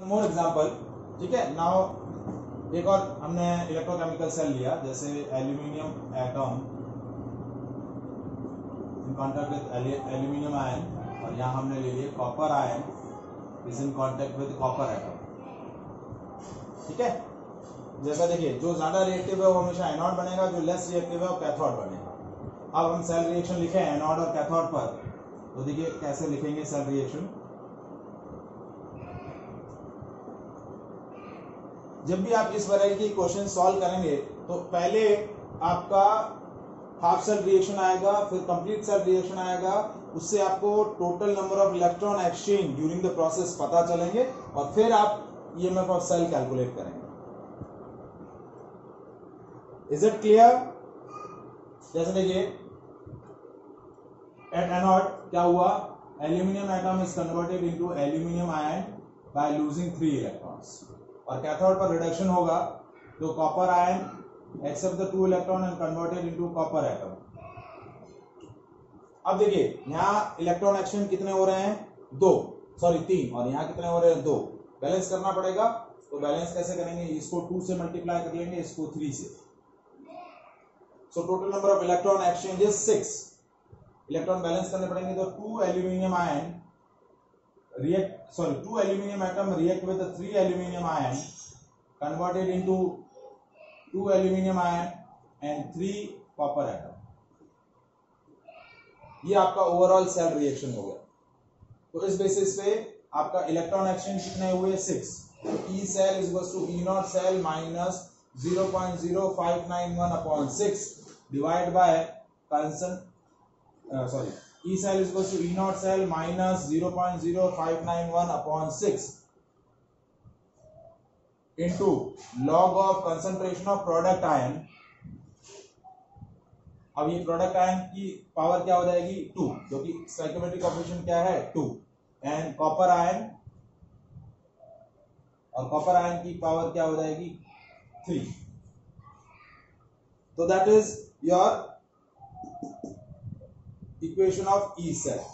More example ठीक है? Now एक और हमने इलेक्ट्रोकेमिकल सेल लिया, जैसे aluminium atom in contact with aluminium ion और यहाँ हमने ले लिया copper ion is in contact with copper atom ठीक है? जैसा देखिए, जो ज़्यादा रिएक्टिव है वो हमेशा एनोड बनेगा, जो लेस रिएक्टिव है वो कैथोड बनेगा। अब हम सेल रिएक्शन लिखे एनॉड और कैथोड पर। तो देखिए कैसे लिखेंगे सेल रिएक्शन जब भी आप इस वैरायटी के क्वेश्चन सॉल्व करेंगे तो पहले आपका हाफ़ सेल रिएक्शन आएगा, फिर कंप्लीट सेल रिएक्शन आएगा, उससे आपको total number of electron exchange during the process पता चलेंगे, और फिर आप ईएमएफ ऑफ़ सेल कैलकुलेट करेंगे। इज़ इट क्लियर जैसे देखिए एट एनोड क्या हुआ? Aluminium atom is converted into aluminium ion by losing three electrons और कैथोड पर रिडक्शन होगा तो copper ion accept the two electron and converted into copper atom अब देखिए, यहाँ इलेक्ट्रॉन एक्सचेंज कितने हो रहे हैं? दो. सॉरी तीन. और यहाँ कितने हो रहे हैं? दो. बैलेंस करना पड़ेगा तो बैलेंस कैसे करेंगे? इसको टू से मल्टीप्लाई कर लेंगे, इसको थ्री से. So total number of electron exchange is six electron balance करने पड़ेंगे तो two aluminium ion react sorry two aluminum atom react with the three aluminum ion converted into two aluminum ion and three copper atom ये आपका overall cell reaction हो गया तो इस basis पे आपका इलेक्ट्रॉन एक्सचेंज कितने हुए six E cell is to E naught cell minus zero point zero five nine one upon कंसन sorry E cell is equals to E naught cell minus 0.0591 upon 6 into log of concentration of product ion. अब ये product ion की power क्या हो जाएगी? Two क्योंकि stoichiometric operation क्या है? Two and copper ion और कॉपर आयन की पावर क्या हो जाएगी? थ्री तो that is your equation of E cell.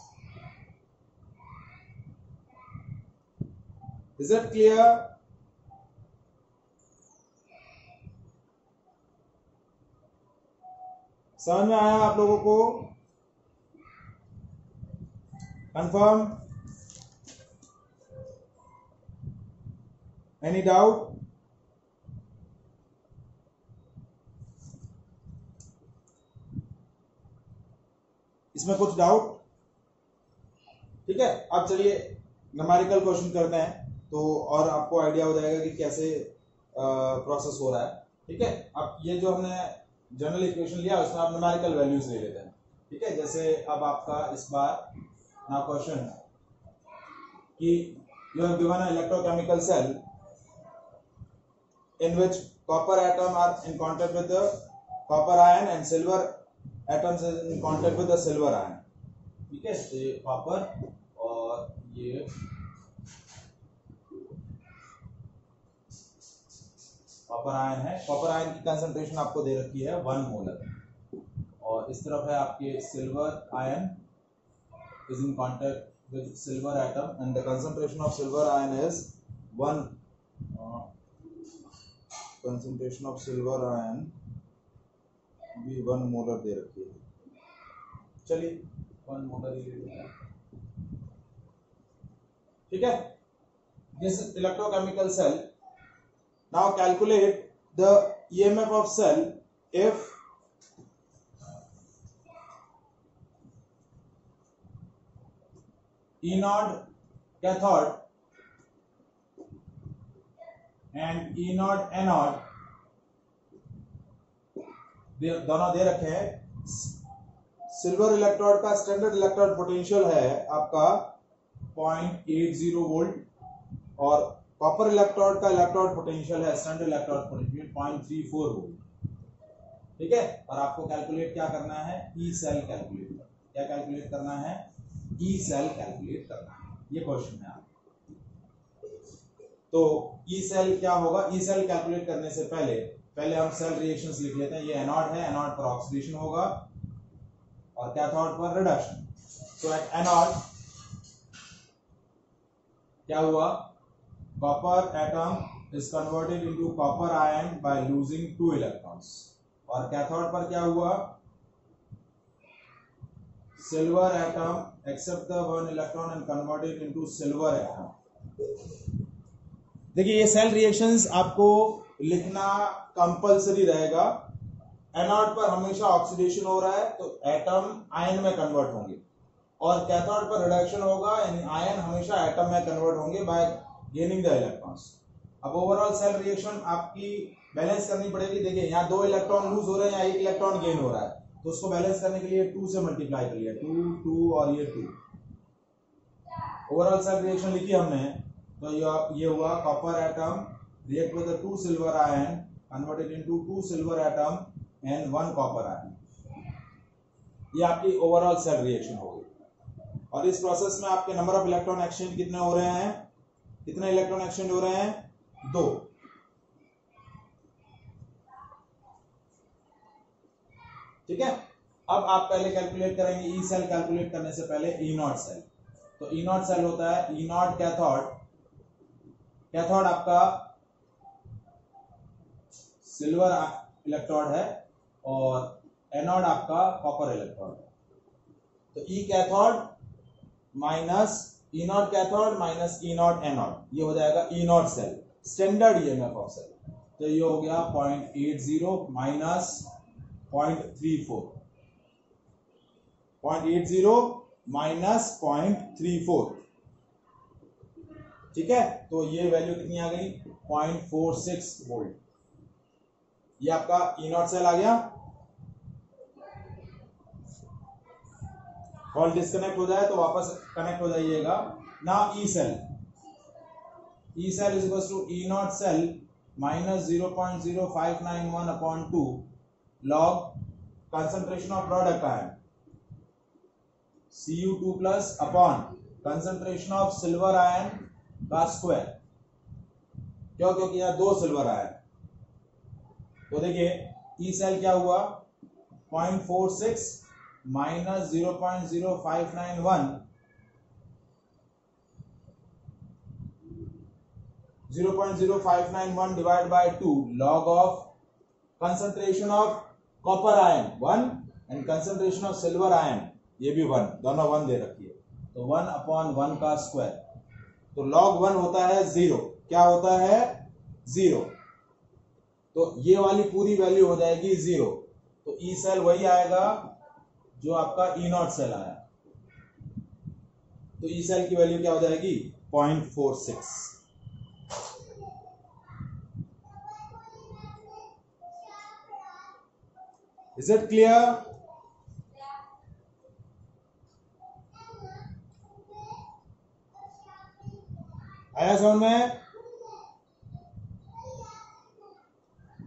Is that clear? समझ में आया आप लोगों को कंफर्म एनी डाउट इसमें कुछ डाउट ठीक है, अब चलिए नमेरिकल क्वेश्चन करते हैं। तो और आपको आइडिया हो जाएगा कि कैसे प्रोसेस हो रहा है। ठीक है, अब ये जो हमने जनरल इक्वेशन लिया, उसमें आप नमेरिकल वैल्यूज़ ले लेते हैं। ठीक है, जैसे अब आपका इस बार ना क्वेश्चन कि you have given electrochemical cell in which copper atom are in contact with copper ion and silver atoms in contact with the silver ion ठीक है तो कॉपर और ये कॉपर आयन है। कॉपर आयन की कंसंट्रेशन आपको दे रखी है वन मोलर और इस तरफ़ है आपके silver ion is in contact with silver atom and the concentration of silver ion is one concentration of silver ion भी वन मोलर दे रखी है। चलिए। वन मोलर ही हैं। ठीक है? This electrochemical cell now calculate the EMF of cell if E naught cathode and E naught anode दोनों दे रखे हैं। सिल्वर इलेक्ट्रोड का स्टैंडर्ड इलेक्ट्रोड पोटेंशियल है आपका 0.80 वोल्ट और कॉपर इलेक्ट्रोड का इलेक्ट्रोड पोटेंशियल है स्टैंडर्ड इलेक्ट्रोड पोटेंशियल 0.34 वोल्ट ठीक है? और आपको कैलकुलेट क्या करना है? ई सेल कैलकुलेट क्या कैलकुलेट करना है? ई सेल कैलकुलेट करना है। ये क्वेश्चन है आप तो ई सेल क्या होगा? ई सेल कैलकुलेट करने से पहले पहले हम सेल रिएक्शन लिख लेते हैं, ये एनॉड है एनॉड पर ऑक्सीडेशन होगा, और कैथोड पर रिडक्शन तो एट एनॉड क्या हुआ? Copper atom is converted into copper ion by losing two electrons और कैथोड पर क्या हुआ? Silver atom accept the one electron and converted into silver atom देखिए, ये सेल रिएक्शंस आपको लिखना कंपलसरी रहेगा। एनॉड पर हमेशा ऑक्सीडेशन हो रहा है तो एटम आयन में कन्वर्ट होंगे। और कैथोड पर रिडक्शन होगा, यानी आयन हमेशा एटम में कन्वर्ट होंगे बाय गेनिंग द इलेक्ट्रॉन्स अब ओवरऑल सेल रिएक्शन आपकी बैलेंस करनी पड़ेगी। देखिए, यहाँ दो इलेक्ट्रॉन लूज हो रहे हैं या एक इलेक्ट्रॉन गेन हो रहा है। तो उसको बैलेंस करने के लिए टू से मल्टीप्लाई कर लिया। टू टू और ये टू ओवरऑल सेल रिएक्शन लिखी हमने तो ये हुआ copper atom react with two silver ion converted into two silver atom and one copper ion ये आपकी ओवरऑल सेल रिएक्शन हो गई। और इस प्रोसेस में आपके नंबर ऑफ़ इलेक्ट्रॉन एक्सचेंज कितने हो रहे हैं? कितने इलेक्ट्रॉन एक्सचेंज हो रहे हैं? दो। ठीक है? अब आप पहले कैलकुलेट करेंगे ई सेल कैलकुलेट करने से पहले ई नॉट सेल तो ई नॉट सेल होता है। ई नॉट कैथोड कैथोड आपका सिल्वर इलेक्ट्रोड है और एनोड आपका कॉपर इलेक्ट्रोड है। तो E cathode minus E naught cathode minus E naught anode ये हो जाएगा E naught cell standard EMF of cell तो ये हो गया point eight zero minus point three four point eight zero minus point three four ठीक है? तो ये वैल्यू कितनी आ गई? पॉइंट फोर सिक्स वोल्ट ये आपका ई नॉट सेल आ गया। कॉल डिस्कनेक्ट हो जाए तो वापस कनेक्ट हो जाइएगा। ना E cell E cell is to E naught cell minus zero point zero five nine one upon two log concentration of product ion Cu2 plus upon concentration of silver ion का square क्यों? क्योंकि यहाँ दो silver ion तो देखिए E cell क्या हुआ? 0.46 minus zero point zero five nine one zero point zero five nine one divide by two log of concentration of copper ion one and concentration of silver ion ये भी one दोनों one दे रखी है। तो one upon one का square तो log one होता है ज़ीरो क्या होता है? ज़ीरो तो ये वाली पूरी वैल्यू हो जाएगी ज़ीरो तो ई सेल वही आएगा जो आपका ई नॉट सेल आया। तो ई सेल की वैल्यू क्या हो जाएगी? Point four six is it clear आया समझ में?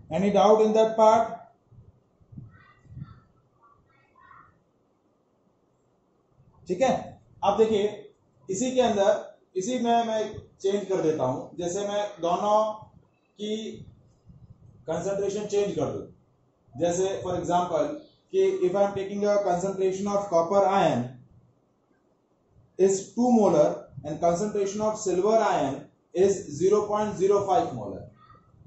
Any doubt in that part ठीक है? अब देखिए, इसी के अंदर, इसी में मैं चेंज कर देता हूँ। जैसे मैं दोनों की कंसंट्रेशन चेंज कर दू। जैसे फॉर एग्जांपल कि if I am taking a concentration of copper ion is two molar and concentration of silver ion is 0.05 molar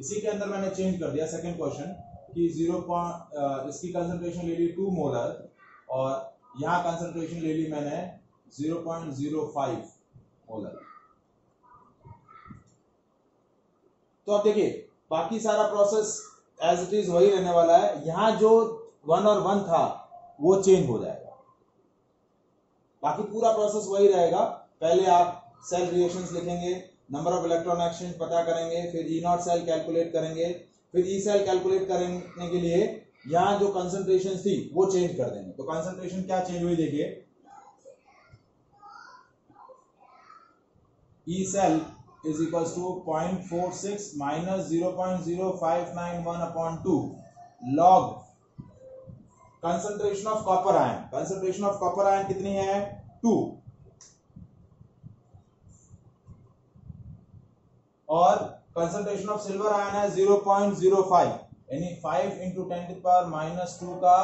इसी के अंदर मैंने चेंज कर दिया सेकंड क्वेश्चन कि ज़ीरो पॉइंट इसकी कंसंट्रेशन ले ली टू मोलर और यहाँ कंसंट्रेशन ले ली मैंने 0.05 मोलर तो अब देखिए, बाकी सारा प्रोसेस एज इट इज़ वही रहने वाला है। यहाँ जो वन और वन था, वो चेंज हो जाएगा। बाकी पूरा प्रोसेस वही रहेगा। पहले आप सेल रिएक्शंस लिखेंगे नंबर ऑफ़ इलेक्ट्रॉन एक्सचेंज पता करेंगे, फिर ई नॉट सेल कैलकुलेट करेंगे, फिर ई सेल कैलकुलेट करने के लिए यहाँ जो कंसंट्रेशन थी, वो चेंज कर देंगे। तो कंसंट्रेशन क्या चेंज हुई देखिए। E cell is equals to 0.46 minus 0.0591 upon 2 log concentration of copper ion concentration of copper ion कितनी है? 2 और concentration ऑफ़ सिल्वर ion है 0.05 यानी 5 into 10 to the power minus 2 का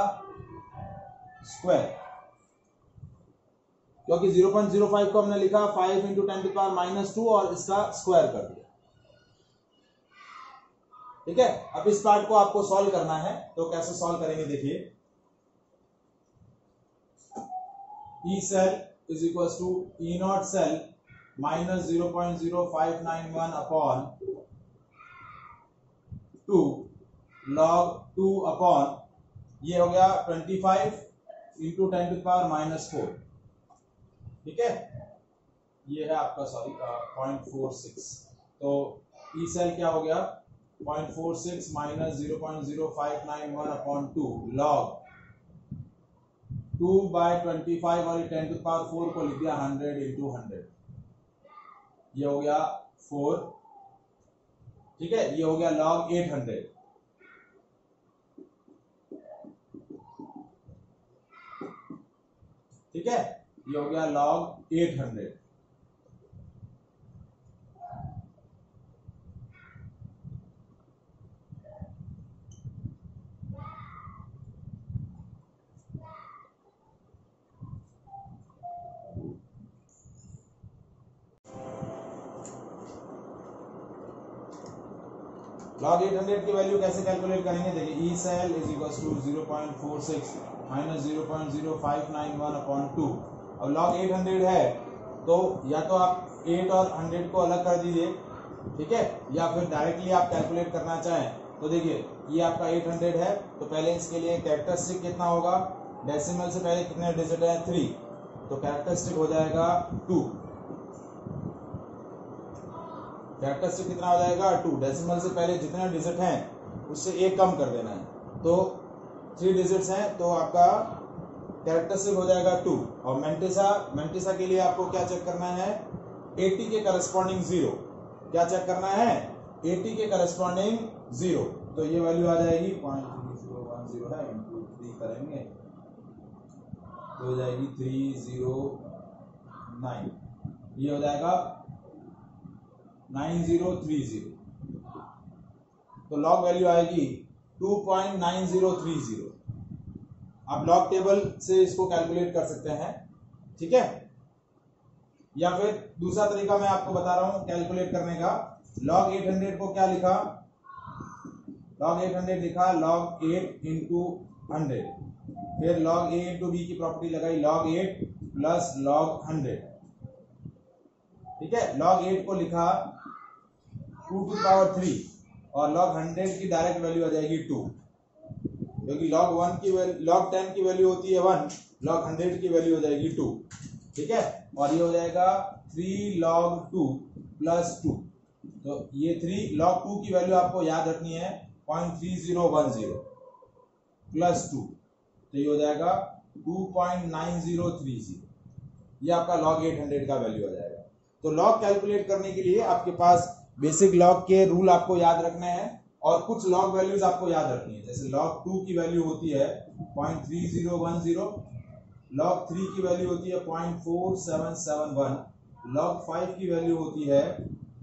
स्क्वायर क्योंकि 0.05 को हमने लिखा 5 into ten to power minus two और इसका स्क्वायर कर दिया। ठीक है? अब इस पार्ट को आपको सॉल्व करना है तो कैसे सॉल्व करेंगे देखिए। E cell is equal to E naught cell minus zero point zero five nine one upon two log two upon ये हो गया twenty five into ten to power minus four ठीक है? ये है आपका सॉरी पॉइंट फोर सिक्स तो E cell क्या हो गया? Point four six minus zero point zero five nine one upon two log two by twenty five और टेन टू पावर फोर को लिख दिया हंड्रेड इंटू हंड्रेड ये हो गया फोर। ठीक है, ये हो गया लॉग एट हंड्रेड ठीक है, ये हो गया लॉग एट हंड्रेड लॉग 800 की वैल्यू कैसे कैलकुलेट करेंगे? देखिए E cell is equal to 0.46 माइनस 0.0591 अपॉन टू अब लॉग 800 है तो या तो आप 8 और 100 को अलग कर दीजिए, ठीक है? या फिर डायरेक्टली आप कैलकुलेट करना चाहें तो देखिए, ये आपका 800 है तो पहले इसके लिए कैरेक्टरिस्टिक कितना होगा? डेसिमल से पहले कितने डिजिट है? थ्री तो कैरेक्टरिस्टिक हो जाएगा टू कैरेक्टरिस्टिक कितना हो जाएगा? टू। डेसिमल से पहले जितने डिजिट हैं, उससे एक कम कर देना है। तो थ्री डिजिट्स हैं तो आपका कैरेक्टरिस्टिक हो जाएगा टू। और मेंटिसा मेंटिसा के लिए आपको क्या चेक करना है? एटी के करस्पॉन्डिंग ज़ीरो। क्या चेक करना है? एटी के करस्पॉन्डिंग ज़ीरो। तो ये वैल्यू आ जाएगी पॉइंट ज़ीरो वन ज़ीरो है इंटू थ्री करेंगे। तो हो जाएगी थ्री ज़ीरो नाइन। ये हो जाएगा नाइन ज़ीरो थ्री ज़ीरो। तो लॉग वैल्यू आएगी two point nine zero three zero आप लॉग टेबल से इसको कैलकुलेट कर सकते हैं, ठीक है? या फिर दूसरा तरीका मैं आपको बता रहा हूँ कैलकुलेट करने का। लॉग 800 को क्या लिखा? लॉग 800 लिखा लॉग एट इंटू हंड्रेड फिर लॉग ए इंटू बी की प्रॉपर्टी लगाई लॉग एट प्लस लॉग 100 ठीक है? लॉग एट को लिखा टू टू पावर थ्री और लॉग हंड्रेड की डायरेक्ट वैल्यू आ जाएगी टू क्योंकि लॉग वन की लॉग टेन की वैल्यू होती है वन लॉग हंड्रेड की वैल्यू हो जाएगी टू ठीक है? और ये हो जाएगा three log two plus two तो ये थ्री लॉग टू की वैल्यू आपको याद रखनी है point three zero one zero plus two तो ये हो जाएगा two point nine zero three zero ये आपका लॉग एट हंड्रेड का वैल्यू आ जाएगा. तो लॉग कैलकुलेट करने के लिए आपके पास बेसिक लॉग के रूल आपको याद रखने हैं और कुछ लॉग वैल्यूज़ आपको याद रखनी है। जैसे लॉग टू की वैल्यू होती है point three zero one zero log three की वैल्यू होती है point four seven seven one log five की वैल्यू होती है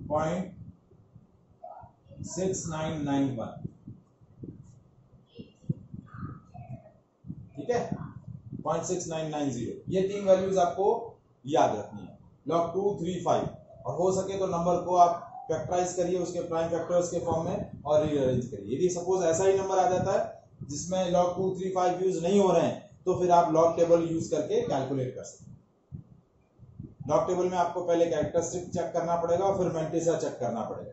point six nine nine one ठीक है? Point six nine nine zero ये तीन वैल्यूज़ आपको याद रखनी है। Log two, three, five. और हो सके तो नंबर को आप फैक्टराइज करिए उसके प्राइम फैक्टर्स के फॉर्म में और रीअरेंज करिए। यदि सपोज़ ऐसा ही नंबर आ जाता है, जिसमें log two three five use नहीं हो रहे हैं तो फिर आप लॉग टेबल यूज़ करके कैलकुलेट कर सकते हैं। लॉग टेबल में आपको पहले कैरेक्टरिस्टिक चेक करना पड़ेगा और फिर मेंटिसा चेक करना पड़ेगा।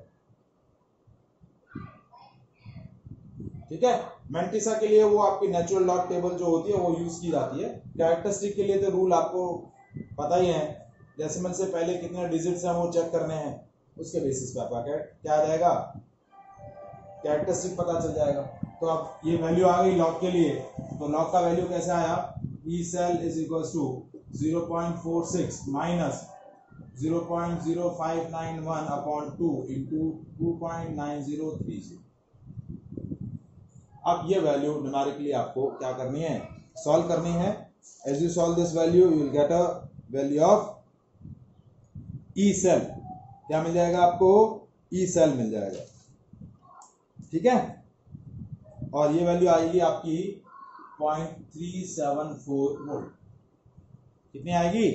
ठीक है? मेंटिसा के लिए वो आपकी नेचुरल लॉग टेबल जो होती है, वो यूज़ की जाती है। कैरेक्टरिस्टिक के लिए तो रूल आपको पता ही है। जैसे डेसिमल से पहले कितने डिजिट्स हैं वो चेक करने हैं। उसके बेसिस पे आपका क्या आ जाएगा? कैरेक्टरिस्टिक पता चल जाएगा। तो अब ये वैल्यू आ गई लॉग के लिए। तो लॉग का वैल्यू कैसे आया? E cell is equal to zero point four six minus zero point zero five nine one upon two into two point nine zero three zero अब ये वैल्यू न्यूमेरिकली आपको क्या करनी है? सॉल्व करनी है। As you solve this value you will get a value of E cell क्या मिल जाएगा आपको? ई सेल मिल जाएगा। ठीक है? और ये वैल्यू आएगी आपकी point three seven four volt कितनी आएगी?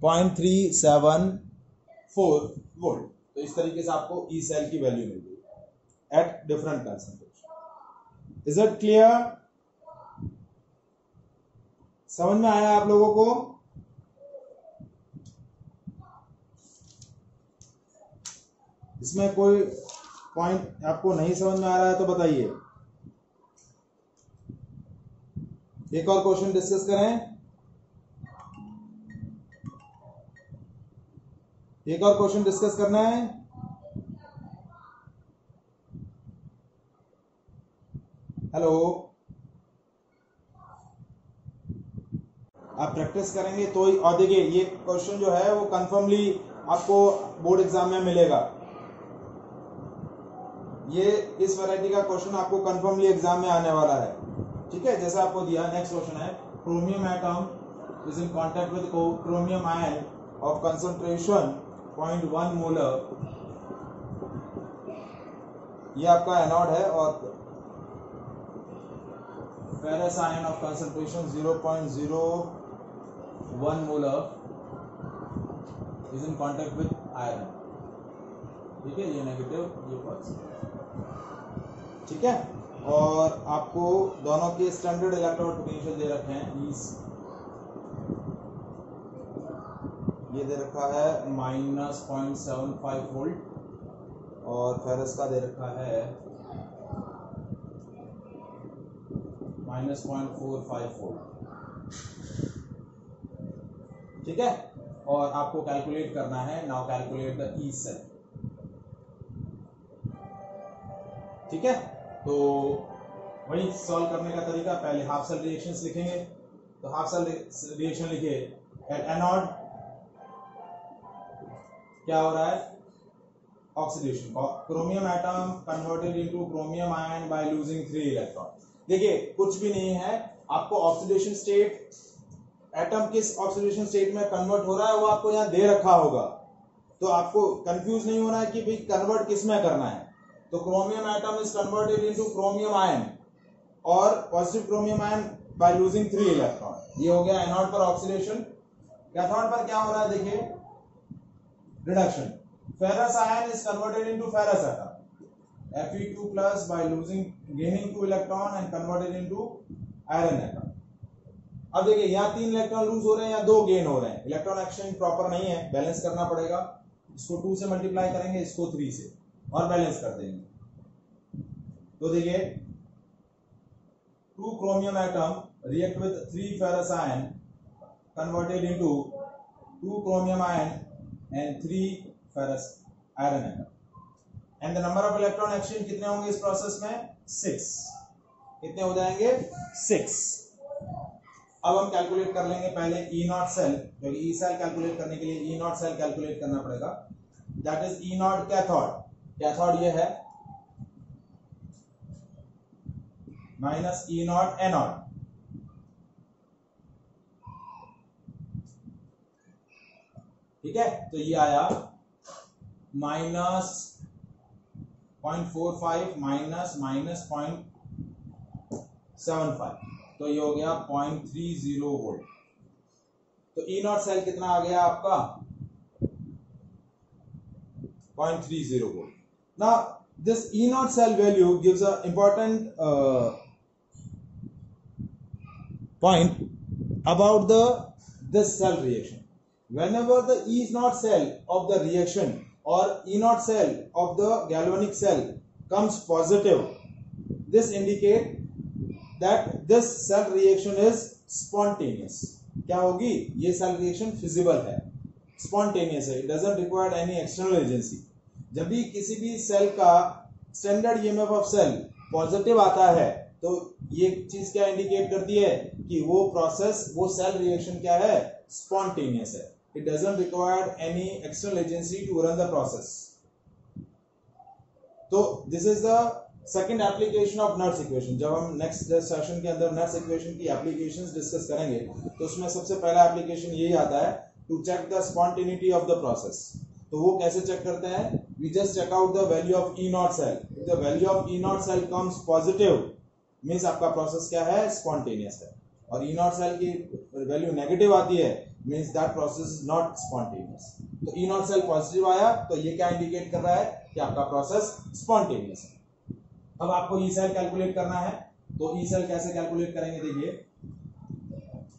Point three seven four volt तो इस तरीके से आपको ई सेल की वैल्यू मिल गई। At different concentration is it clear समझ में आया आप लोगों को? इसमें कोई पॉइंट आपको नहीं समझ में आ रहा है तो बताइए। एक और क्वेश्चन डिस्कस करें। एक और क्वेश्चन डिस्कस करना है। हेलो आप प्रैक्टिस करेंगे तो ही और देखिए, ये क्वेश्चन जो है वो कंफर्मली आपको बोर्ड एग्ज़ाम में मिलेगा। ये इस वैरायटी का क्वेश्चन आपको कंफर्मली एग्ज़ाम में आने वाला है। ठीक है? जैसा आपको दिया नेक्स्ट क्वेश्चन है chromium atom is in contact with chromium ion of concentration 0.1 molar ये आपका एनोड है और ferrous ion of concentration 0.01 molar is in contact with iron ठीक है? ये नेगेटिव ये पॉजिटिव ठीक है? और आपको दोनों के स्टैंडर्ड इलेक्ट्रोड पोटेंशियल दे रखे हैं ये दे रखा है minus point seven five volt और फेरस का दे रखा है minus point four five volt ठीक है? और आपको कैलकुलेट करना है now calculate the E cell ठीक है? तो वही सॉल्व करने का तरीका, पहले हाफ़ सेल रिएक्शंस लिखेंगे। तो हाफ़ सेल रिएक्शन लिखे एट एनोड क्या हो रहा है? Oxidation chromium atom converted into chromium ion by losing three electron देखिए, कुछ भी नहीं है। आपको ऑक्सीडेशन स्टेट एटम किस ऑक्सीडेशन स्टेट में कन्वर्ट हो रहा है, वो आपको यहाँ दे रखा होगा। तो आपको कंफ्यूज नहीं होना है कि भाई कन्वर्ट किसमें करना है। तो chromium atom is converted into chromium ion और positive chromium ion by losing three electron ये हो गया एनोड पर ऑक्सीडेशन कैथोड पर क्या हो रहा है देखिए? Reduction ferrous ion is converted into ferrous atom Fe2 plus by losing, gaining two electron and converted into iron atom. अब देखिए यहाँ तीन इलेक्ट्रॉन लूज हो रहे हैं या दो गेन हो रहे हैं. इलेक्ट्रॉन एक्सचेंज प्रॉपर नहीं है. बैलेंस करना पड़ेगा. इसको टू से मल्टीप्लाई करेंगे, इसको थ्री से। और बैलेंस कर देंगे। तो देखिए two chromium atom react with three ferrous ion converted into two chromium ion and three ferrous iron atom and the number of electron exchange कितने होंगे इस प्रोसेस में? सिक्स कितने हो जाएँगे? सिक्स अब हम कैलकुलेट कर लेंगे पहले ई नॉट सेल क्योंकि ई सेल कैलकुलेट करने के लिए ई नॉट सेल कैलकुलेट करना पड़ेगा। That is E naught cathode cathode ये है। माइनस ई नॉट एनॉट ठीक है? तो ये आया minus point four five minus minus point seven five. तो ये हो गया पॉइंट थ्री ज़ीरो वोल्ट। तो ई नॉट सेल कितना आ गया आपका? Point three zero volt. ना this is not sale value gives a important point about the this cell reaction whenever the e naught cell of the reaction or e naught cell of the galvanic cell comes positive this indicate that this cell reaction is spontaneous क्या होगी ये cell reaction feasible है spontaneous है it doesn't require any external agency जब भी किसी भी cell का standard EMF of cell positive आता है तो ये चीज़ क्या इंडिकेट करती है कि वो प्रोसेस वो सेल रिएक्शन क्या है? स्पॉन्टेनियस है। It doesn't require any external agency to run the process तो this is the second application of Nernst equation जब हम नेक्स्ट सेशन के अंदर नर्स इक्वेशन की एप्लीकेशन डिस्कस करेंगे तो उसमें सबसे पहला एप्लीकेशन यही आता है to check the spontaneity of the process तो वो कैसे चेक करते हैं? We just check out the value of E naught cell the value of E naught cell comes positive means आपका प्रोसेस क्या है? स्पॉन्टेनियस है। और ई नॉट सेल की वैल्यू नेगेटिव आती है means that process is not spontaneous तो E not cell positive आया तो ये क्या इंडिकेट कर रहा है कि आपका प्रोसेस स्पॉन्टेनियस है। अब आपको ई सेल कैलकुलेट करना है। तो ई सेल कैसे कैलकुलेट करेंगे देखिए।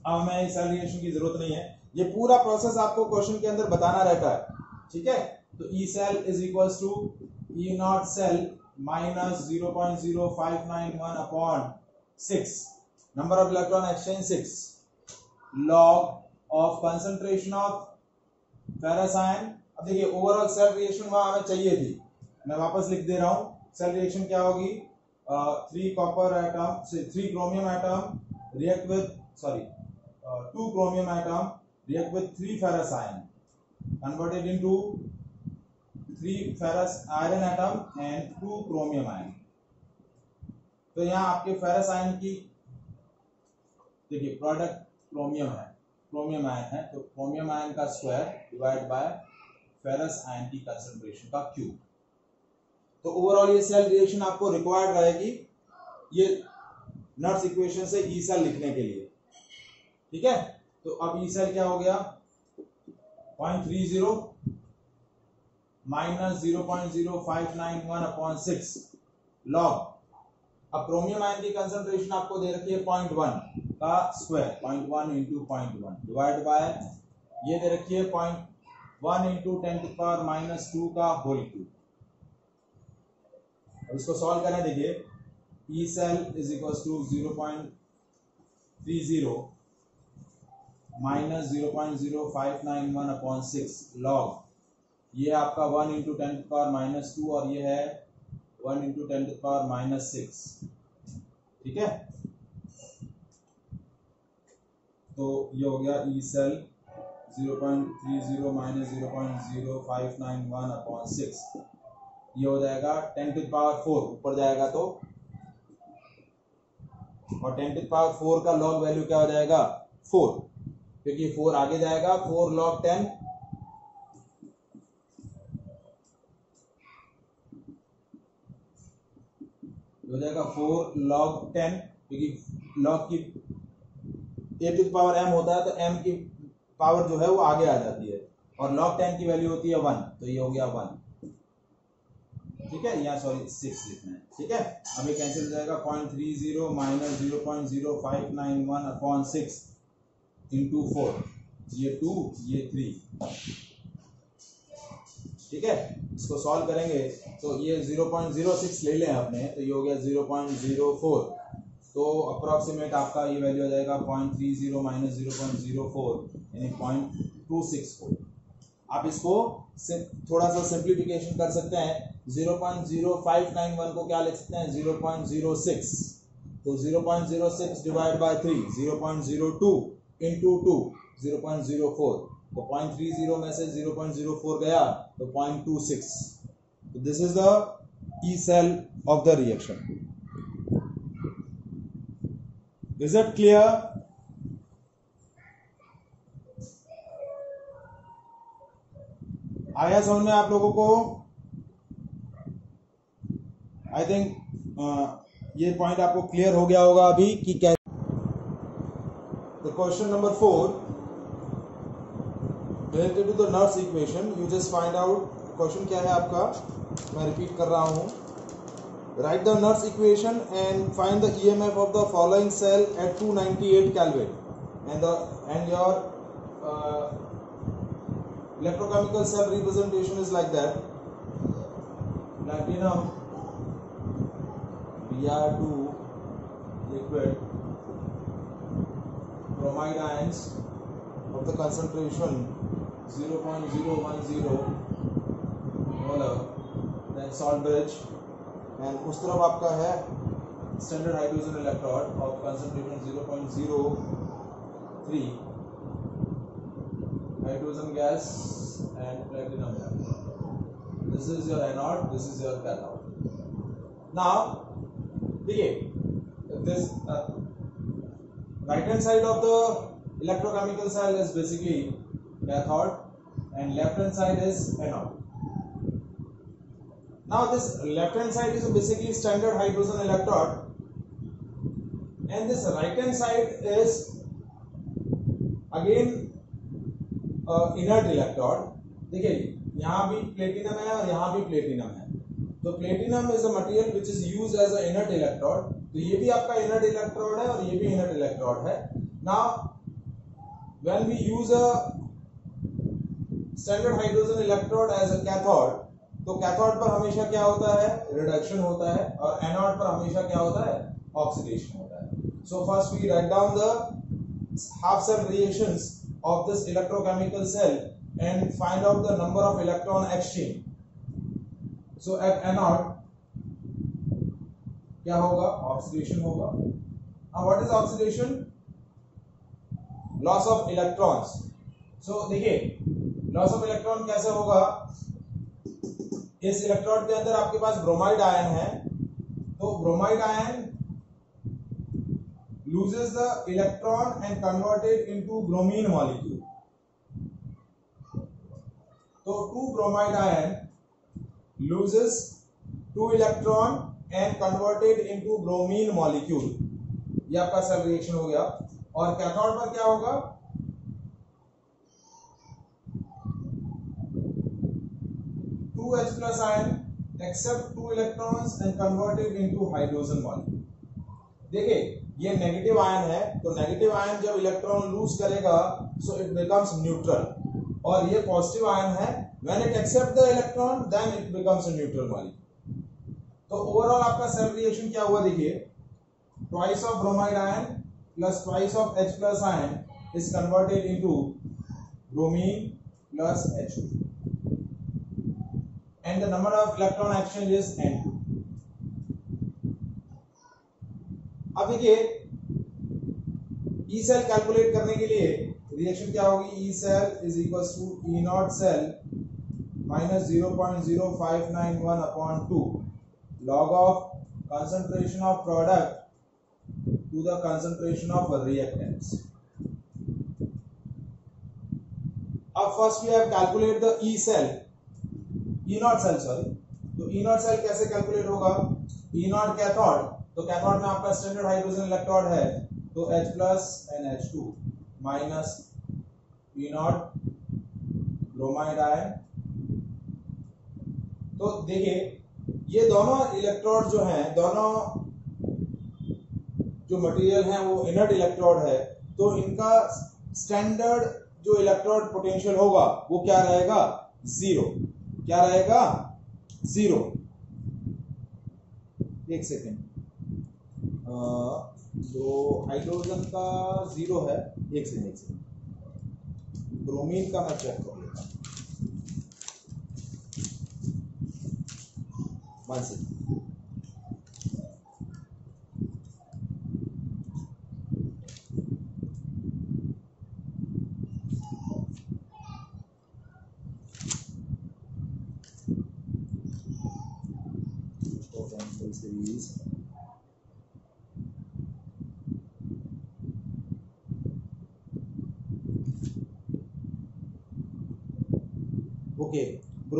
अब मैं इस सेल की ज़रूरत नहीं है। ये पूरा प्रोसेस आपको क्वेश्चन के अंदर बताना रहता है। ठीक है? तो E cell is equals to E naught cell minus zero point zero five nine one upon six number of electron exchange six log of concentration of ferrous ion अब देखिए ओवरऑल सेल रिएक्शन वहाँ हमें चाहिए थी। मैं वापस लिख दे रहा हूँ। सेल रिएक्शन क्या होगी? Three copper atom three chromium atom react with sorry two chromium atom react with three ferrous ion converted into three ferrous iron atom and two chromium ion तो यहाँ आपके फेरस आयन की, देखिए product chromium है chromium ion है तो chromium ion का square divide by ferrous ion की कंसेंट्रेशन का क्यूब तो ओवरऑल ये सेल रिएक्शन आपको रिक्वायर्ड रहेगी, ये नर्स इक्वेशन से ई सेल लिखने के लिए। ठीक है? तो अब ई सेल क्या हो गया? Point three zero minus zero point zero five nine one upon six log अब क्रोमियम आयन की कंसेंट्रेशन आपको दे रखी है पॉइंट वन का square point one into point one divide by ये दे रखी है point one into ten to power minus two का होल क्यूब इसको सॉल्व करें देखिए E cell is equal to zero point three zero minus zero point zero five nine one upon six log ये आपका one into ten power minus two और ये है one into ten power minus six ठीक है? तो ये हो गया E cell zero point three zero minus zero point zero five nine one upon six ये हो जाएगा टेन टू पावर फोर ऊपर जाएगा तो? और टेन टू पावर फोर का लॉग वैल्यू क्या हो जाएगा? फोर क्योंकि फोर आगे जाएगा फोर लॉग टेन हो जाएगा फोर लॉग टेन, क्योंकि लॉग की ए टू पावर एम होता है तो एम की पावर जो है वो आगे आ जाती है। और लॉग टेन की वैल्यू होती है वन तो ये हो गया वन ठीक है? यहाँ सॉरी सिक्स लिखना है। ठीक है? अभी कैंसिल हो जाएगा point three zero minus zero point zero five nine one upon six into four ये टू ये थ्री ठीक है? इसको सॉल्व करेंगे। तो ये ज़ीरो पॉइंट ज़ीरो सिक्स ले लें आपने तो ये हो गया ज़ीरो पॉइंट ज़ीरो फोर तो अप्रॉक्सीमेट आपका ये वैल्यू आ जाएगा point three zero minus zero point zero four यानी पॉइंट टू सिक्स फोर आप इसको थोड़ा सा सिंप्लीफिकेशन कर सकते हैं। Zero point zero five nine one को क्या लिख सकते हैं? ज़ीरो पॉइंट ज़ीरो सिक्स तो zero point zero six divide by three zero point zero two into two zero point zero four तो पॉइंट थ्री ज़ीरो में से ज़ीरो पॉइंट ज़ीरो फोर गया तो point two six this is the E cell of the reaction is it clear आया समझ में आप लोगों को? आई थिंक ये पॉइंट आपको क्लियर हो गया होगा अभी कि क्या The question number four, related to the Nernst equation you just find out question क्या है आपका? मैं रिपीट कर रहा हूँ। Write the Nernst equation and find the E M F of the following cell at two ninety eight kelvin and and your electrochemical cell representation is like that platinum B R two liquid bromide ion of the concentration 0.010 molar then salt bridge and उस तरफ़ आपका है standard hydrogen electrode of concentration 0.03 hydrogen gas and platinum electrode this is your anode this is your cathode now देखिए this uh, right hand side of the electrochemical cell is basically cathode and left hand side is anode now this left hand side is basically standard hydrogen electrode and this right hand side is again uh, inert electrode यहाँ भी platinum है और यहाँ भी platinum है तो तो platinum is a material which is use as a inert electrode तो ये भी आपका इनर्ट इलेक्ट्रोड है और ये भी इनर्ट इलेक्ट्रोड है now when we use a standard hydrogen electrode as a cathode तो कैथोड पर हमेशा क्या होता है? रिडक्शन होता है और एनोड पर हमेशा क्या होता है? ऑक्सीडेशन होता है। So first we write down the half cell reactions of this electrochemical cell and find out the number of electron exchange so at anode क्या होगा? ऑक्सीडेशन होगा। अब what is oxidation loss of electrons so देखिए loss of electron कैसे होगा? इस electron के अंदर आपके पास ब्रोमाइड आयन है। तो bromide ion loses the electron and converted into bromine molecule तो two bromide ion loses two electron and converted into bromine molecule यह आपका सर्व रिएक्शन हो गया। और कैथोड पर क्या होगा? Two H plus ion accept two electrons and converted into hydrogen molecule देखिए, ये नेगेटिव आयन है तो नेगेटिव आयन जब इलेक्ट्रॉन लूज करेगा सो इट बिकम्स न्यूट्रल और ये पॉजिटिव आयन है when it accept the electron then it becomes a neutral molecule तो ओवरऑल आपका सेल रिएक्शन क्या हुआ देखिए? Twice of bromide ion plus twice of H plus ion is converted into bromine plus H2 and the number of electron exchange is N2 अब देखिए E cell calculate करने के लिए रिएक्शन क्या होगी? E cell is equal to E naught cell minus zero point zero five nine one upon two log of concentration of product to the concentration of reactants. अब first we have calculate the E cell E naught cell sorry तो E not cell कैसे calculate होगा? E not cathode तो cathode में आपका standard hydrogen electrode है। तो H plus N H two minus P naught bromide ion तो देखिए, ये दोनों इलेक्ट्रोड जो हैं, दोनों जो मटेरियल हैं, वो इनर्ट इलेक्ट्रोड है। तो इनका स्टैंडर्ड जो इलेक्ट्रोड पोटेंशियल होगा, वो क्या रहेगा? ज़ीरो क्या रहेगा? ज़ीरो। एक सेकेंड। जो हाइड्रोजन का ज़ीरो है। एक सेकेंड एक सेकेंड। ब्रोमीन का मैं चेक कर लेता वन से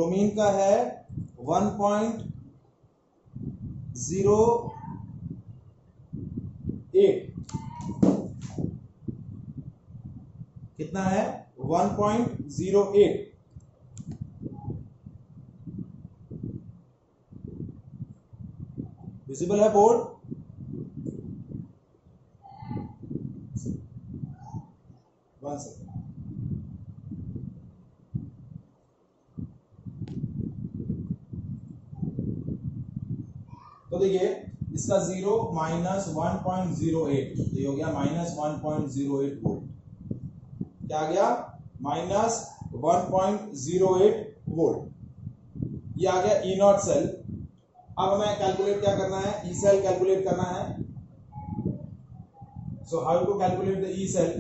ब्रोमीन का है वन पॉइंट ज़ीरो एट। कितना है? One point zero eight. Visible है बोर्ड वन सेकेंड तो देखिए, इसका zero minus one point zero eight ये हो गया minus one point zero eight volt क्या आ गया? Minus one point zero eight volt ये आ गया ई नॉट सेल अब हमें कैलकुलेट क्या करना है? ई सेल कैलकुलेट करना है। So how to calculate the E cell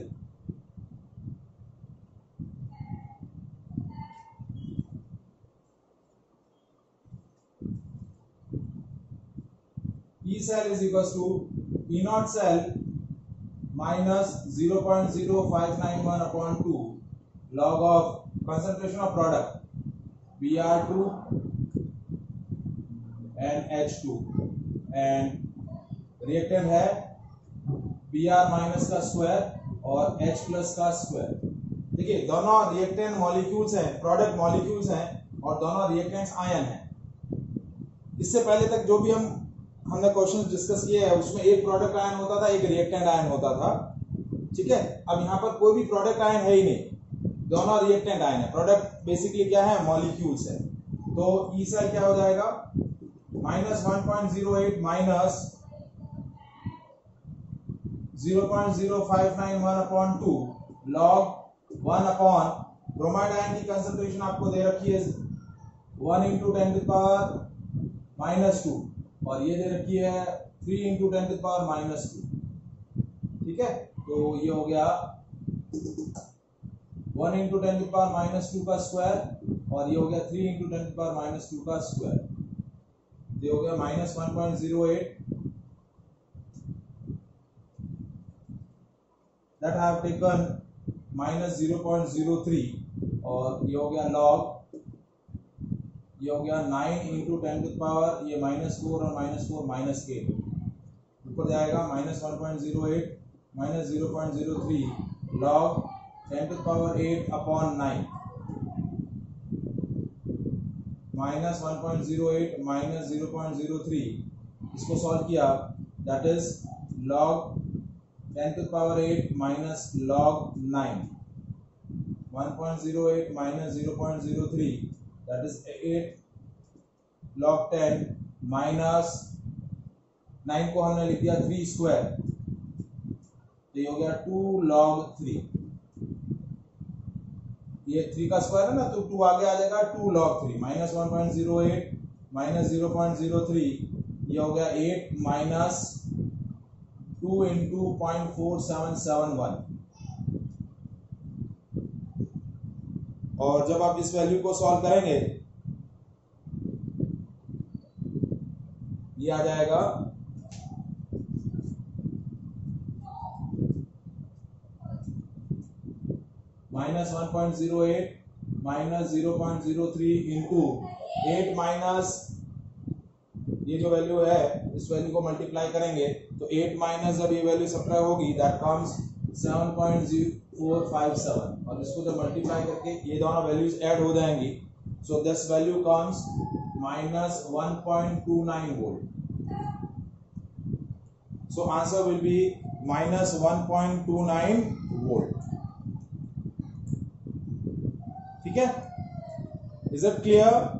E cell is equals to E naught cell minus 0.0591 upon 2 log of concentration of product Br2 and H2 and reactant है Br minus का square और H plus का square देखिए दोनों reactant molecules हैं product molecules हैं और दोनों रिएक्टेंट्स आयन हैं इससे पहले तक जो भी हम हमने क्वेश्चन डिस्कस किए हैं, उसमें एक प्रोडक्ट आयन होता था, एक रिएक्टेंट आयन होता था। ठीक है? अब यहाँ पर कोई भी प्रोडक्ट आयन है ही नहीं। दोनों रिएक्टेंट आयन है। प्रोडक्ट बेसिकली क्या है? मॉलिक्यूल्स है। तो ई e सेल क्या हो जाएगा? Minus one point zero eight minus zero point zero five nine one upon two log one upon bromide ion की कंसेंट्रेशन आपको दे रखी है। One into ten power minus two और ये दे रखी है three into ten power minus two ठीक है? तो ये हो गया one into ten power minus two का स्क्वायर और ये हो गया three into ten power minus two का स्क्वायर ये हो गया minus one point zero eight taken minus zero point zero three और ये हो गया लॉग ये हो गया nine into ten to power ये माइनस फोर और माइनस फोर माइनस एट ऊपर जाएगा minus one point zero eight minus zero point zero three log ten to power eight upon nine minus one point zero eight minus zero point zero three इसको solve किया that is log ten to power eight minus log nine one point zero eight minus zero point zero three that is eight log ten minus nine को हमने लिख दिया three square तो ये हो गया टू लॉग थ्री ये three का स्क्वायर है ना तो टू आगे आ जाएगा two log three minus one point zero eight minus zero point zero three ये हो गया eight minus two into point four seven seven one और जब आप इस वैल्यू को सॉल्व करेंगे, ये आ जाएगा minus one point zero eight minus zero point zero three into eight minus ये जो वैल्यू है, इस वैल्यू को मल्टीप्लाई करेंगे तो एट माइनस जब ये वैल्यू सप्लाई होगी that comes seven point zero four five seven और इसको जब मल्टीप्लाई करके ये दोनों वैल्यूज़ ऐड हो जाएँगी so this value comes minus one point two nine volt so answer will be minus one point two nine volt ठीक है? Is it clear